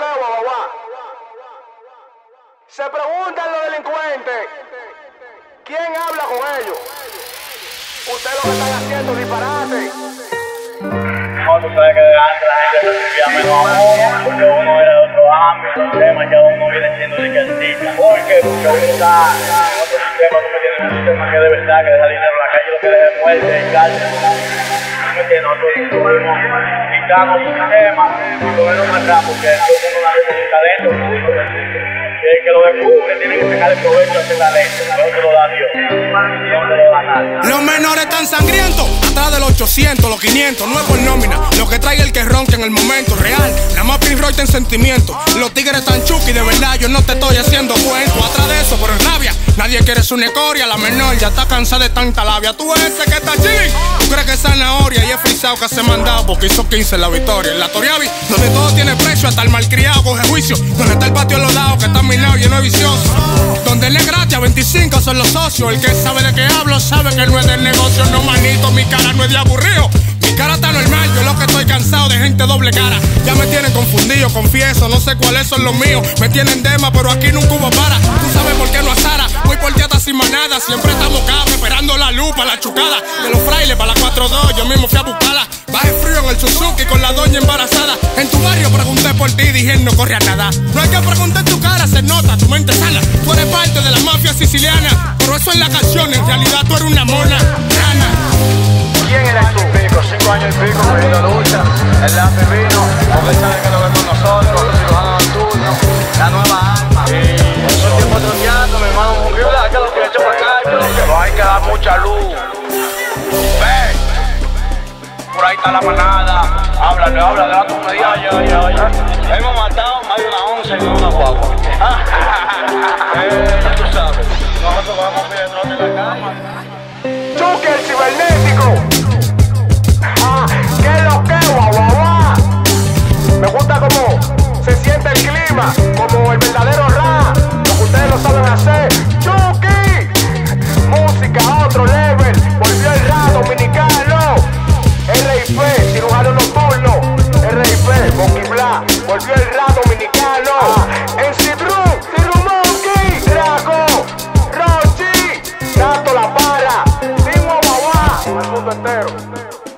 qué guau, Se preguntan los delincuentes, ¿quién habla con ellos? Ustedes lo que están haciendo disparate. No, tú sabes que antes la gente recibía menos amor, porque uno era de otro ámbito, el tema ya uno viene siendo de que artista. Porque, uno en otro sistema, tú me tienes un sistema que de verdad, que deja dinero en la calle, lo que deja es muerte y cárcel. Tú me entiendes, nosotros tuvimos nadie. Los menores están sangrientos, atrás de los 800, los 500, no es por nómina. Lo que trae el que ronca en el momento real. Nada más Roy en sentimiento. Los tigres están chuki, de verdad, yo no te estoy haciendo cuento. Atrás de eso, pero en rabia. Nadie quiere su necoria, la menor ya está cansada de tanta labia. Tú ese que está chilling, tú crees que es zanahoria y es que se mandado porque hizo 15 en la victoria. En la Toriavi, donde todo tiene precio, hasta el malcriado coge juicio. Donde está el patio de los lados que está minado lleno de vicioso. Donde él es gratis, a 25 son los socios. El que sabe de qué hablo sabe que no es del negocio. No, manito, mi cara no es de aburrido. Mi cara está normal, yo lo que estoy cansado de gente doble cara. Ya me tienen confundido, confieso, no sé cuáles son los míos. Me tienen dema, pero aquí nunca hubo para. Tú sabes por qué no asara. Voy por dieta sin manada, siempre estamos cabros esperando la lupa, la chucada. De los frailes para no corre a nada. No hay que preguntar en tu cara, se nota, tu mente sana. Tú eres parte de la mafia siciliana, pero eso es la canción, en realidad tú eres una mona. Rana. ¿Quién eres tú? pico, cinco años y pico pidiendo lucha. El lápiz vino, porque él sabe que lo ve con nosotros, los cirujanos nocturnos, la nueva alma. Y el tiempo troteando, mi hermano que lo que he hecho para acá, Pero hay que dar mucha luz. ve. Por ahí está la manada, háblale, háblale a tu media. Eh, ya tú sabes, nosotros vamos a trote en la cama. Chucky el cibernético. Ah, ¿Qué lo que guau, guau, guau? Me gusta cómo se siente el clima, Mas mundo inteiro. É